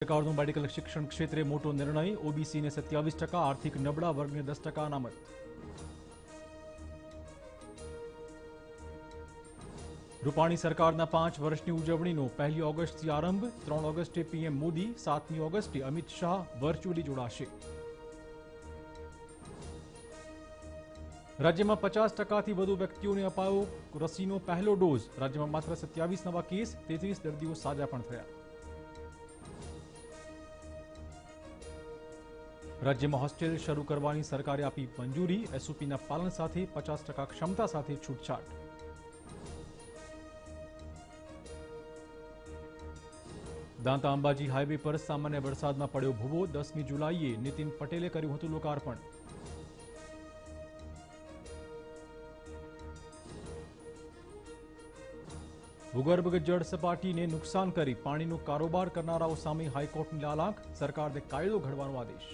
સરકારનો મેડિકલ શિક્ષણ ક્ષેત્રે મોટો નિર્ણય ઓબીસીને સત્યાવીસ ટકા આર્થિક નબળા વર્ગને દસ ટકા અનામત રૂપાણી સરકારના પાંચ વર્ષની ઉજવણીનો પહેલી ઓગસ્ટથી આરંભ ત્રણ ઓગસ્ટે પીએમ મોદી સાતમી ઓગસ્ટે અમિત શાહ વર્ચ્યુઅલી જોડાશે રાજ્યમાં પચાસ ટકાથી વધુ વ્યક્તિઓને અપાયો રસીનો પહેલો ડોઝ રાજ્યમાં માત્ર સત્યાવીસ નવા કેસ તેત્રીસ દર્દીઓ સાજા પણ થયા રાજ્યમાં હોસ્ટેલ શરૂ કરવાની સરકારે આપી મંજૂરી એસઓપીના પાલન સાથે પચાસ ટકા ક્ષમતા સાથે છૂટછાટ. દાંતા અંબાજી હાઈવે પર સામાન્ય વરસાદમાં પડ્યો ભૂવો, દસમી જુલાઈએ નીતિન પટેલે કર્યું હતું લોકાર્પણ. ભૂગર્ભ જળ સપાટીને નુકસાન કરી પાણીનો કારોબાર કરનારાઓ સામે હાઈકોર્ટની લાલાંક, સરકારને કાયદો ઘડવાનો આદેશ.